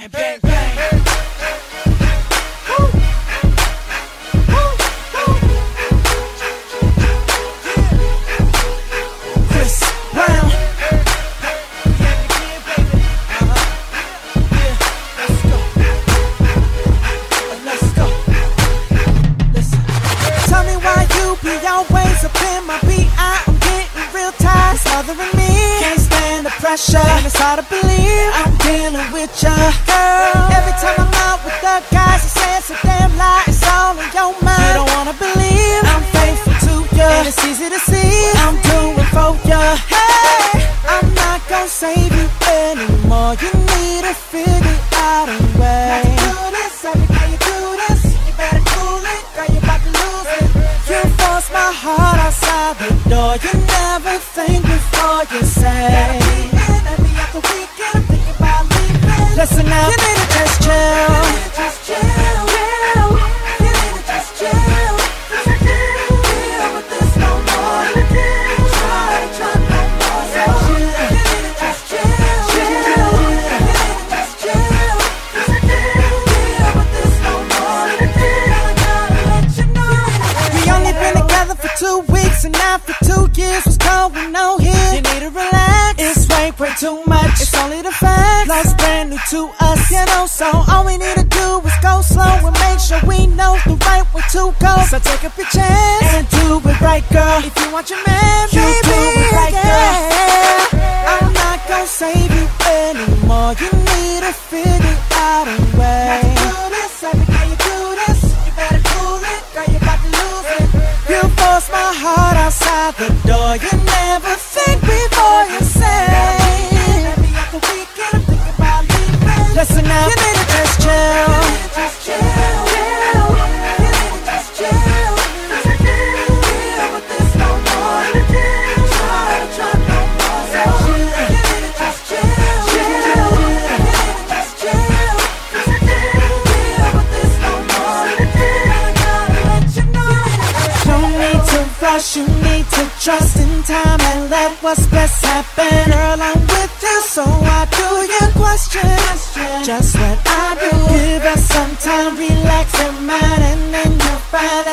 And bang, bang. Let's go. Listen. Tell me why you be always up in my BI. I'm getting real tired, pressure, and it's hard to believe I'm dealing with ya, girl. Every time I'm out with the guys, it says a damn lie. It's all in your mind. You don't wanna believe I'm faithful to ya, and it's easy to see I'm doing for ya. Hey, I'm not gonna save you anymore. You need to figure out a way. You do this, every day you do this, you better cool it, girl. You about to lose it. You force my heart outside the door. You never think before you say. Listen now, you need to just chill. You need to just chill. 'Cause I can't deal with this no more. I can't try to try no more. So you need to just chill. You need to just chill. 'Cause I can't deal with this no more. I gotta let you know. We only been together for two weeks and now for two years what's going on here? You need to relax. It's way, way too much. It's only the facts. Life's brand new to us, you know. So all we need to do is go slow and make sure we know the right way to go. So take up your chance and do it right, girl. If you want your man, you do it right, girl. I'm not gonna save you anymore. You need to figure out a way. do this, every day you do this. You better cool it, girl. You about to lose it. You force my heart outside the door. You never you need to trust in time and let what's best happen. Girl, I'm with you, so I do your question. Just what I do. Give us some time, relax your mind, and then you'll find